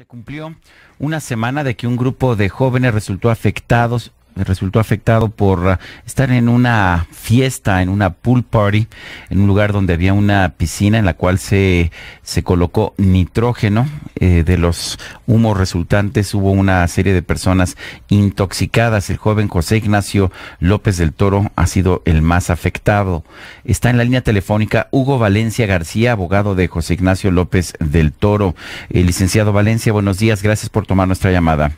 Se cumplió una semana de que un grupo de jóvenes resultó afectados resultó afectado por uh, estar en una fiesta, en una pool party, en un lugar donde había una piscina en la cual se, se colocó nitrógeno. Eh, de los humos resultantes hubo una serie de personas intoxicadas. El joven José Ignacio López del Toro ha sido el más afectado. Está en la línea telefónica Hugo Valencia García, abogado de José Ignacio López del Toro. Eh, licenciado Valencia, buenos días. Gracias por tomar nuestra llamada.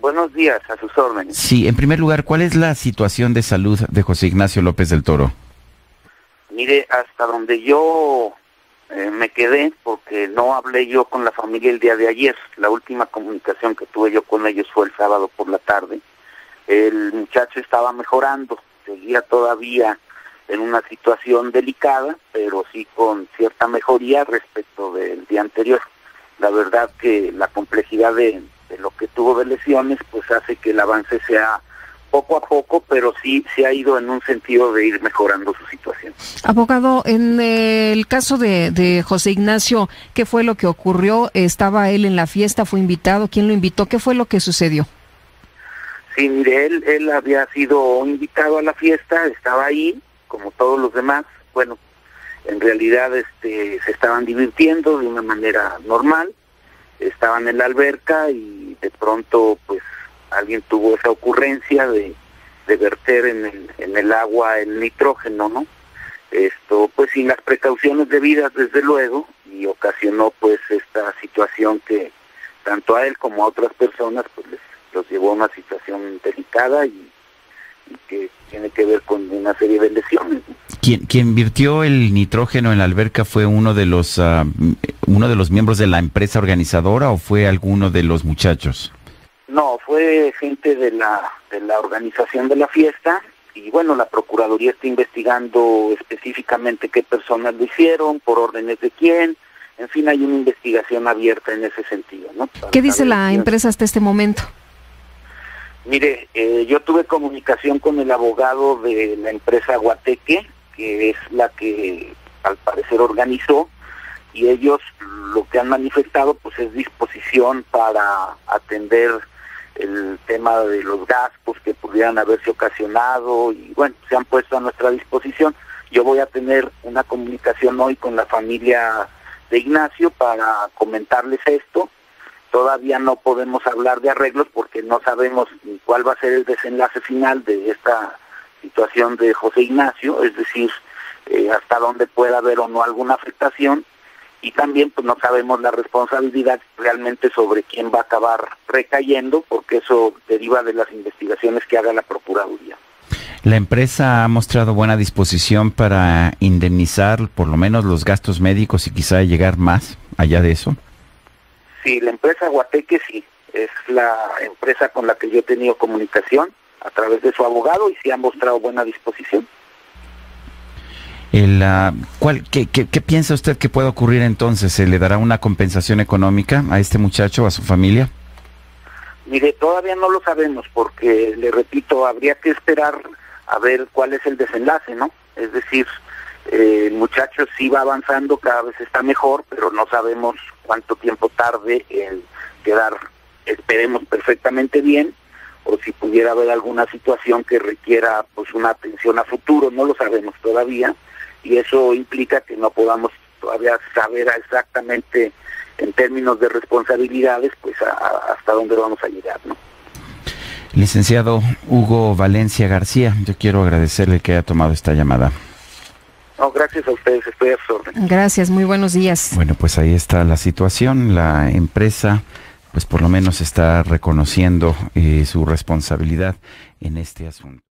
Buenos días, a sus órdenes. Sí, en primer lugar, ¿cuál es la situación de salud de José Ignacio López del Toro? Mire, hasta donde yo eh, me quedé, porque no hablé yo con la familia el día de ayer, la última comunicación que tuve yo con ellos fue el sábado por la tarde, el muchacho estaba mejorando, seguía todavía en una situación delicada, pero sí con cierta mejoría respecto del día anterior. La verdad que la complejidad de, de lo que tuvo de lesiones, pues hace que el avance sea poco a poco, pero sí se ha ido en un sentido de ir mejorando su situación. Abogado, en el caso de, de José Ignacio, ¿qué fue lo que ocurrió? ¿Estaba él en la fiesta? ¿Fue invitado? ¿Quién lo invitó? ¿Qué fue lo que sucedió? Sí, mire, él, él había sido invitado a la fiesta, estaba ahí, como todos los demás. Bueno, en realidad este, se estaban divirtiendo de una manera normal estaban en la alberca y de pronto pues alguien tuvo esa ocurrencia de, de verter en el, en el agua el nitrógeno, ¿no? Esto pues sin las precauciones debidas desde luego y ocasionó pues esta situación que tanto a él como a otras personas pues les los llevó a una situación delicada y, que tiene que ver con una serie de lesiones. Quien, virtió el nitrógeno en la alberca fue uno de los uh, uno de los miembros de la empresa organizadora o fue alguno de los muchachos? No, fue gente de la de la organización de la fiesta y bueno, la procuraduría está investigando específicamente qué personas lo hicieron, por órdenes de quién. En fin, hay una investigación abierta en ese sentido, ¿no? Para ¿Qué dice la empresa hasta este momento? Mire, eh, yo tuve comunicación con el abogado de la empresa Guateque, que es la que al parecer organizó, y ellos lo que han manifestado pues es disposición para atender el tema de los gastos que pudieran haberse ocasionado y bueno, se han puesto a nuestra disposición. Yo voy a tener una comunicación hoy con la familia de Ignacio para comentarles esto todavía no podemos hablar de arreglos porque no sabemos ni cuál va a ser el desenlace final de esta situación de José Ignacio, es decir, eh, hasta dónde puede haber o no alguna afectación y también pues no sabemos la responsabilidad realmente sobre quién va a acabar recayendo porque eso deriva de las investigaciones que haga la Procuraduría. La empresa ha mostrado buena disposición para indemnizar por lo menos los gastos médicos y quizá llegar más allá de eso. Sí, la empresa Guateque sí, es la empresa con la que yo he tenido comunicación a través de su abogado y sí ha mostrado buena disposición. El, uh, ¿cuál, qué, piensa usted que puede ocurrir entonces? ¿Se le dará una compensación económica a este muchacho, a su familia? Mire, todavía no lo sabemos porque, le repito, habría que esperar a ver cuál es el desenlace, ¿no? Es decir, eh, el muchacho sí va avanzando, cada vez está mejor, pero no sabemos cuánto tiempo tarde en quedar, esperemos perfectamente bien, o si pudiera haber alguna situación que requiera pues una atención a futuro, no lo sabemos todavía, y eso implica que no podamos todavía saber exactamente en términos de responsabilidades, pues a, a, hasta dónde vamos a llegar, ¿no? Licenciado Hugo Valencia García, yo quiero agradecerle que haya tomado esta llamada. No, gracias a ustedes, estoy a su orden. Gracias, muy buenos días. Bueno, pues ahí está la situación. La empresa, pues por lo menos está reconociendo eh, su responsabilidad en este asunto.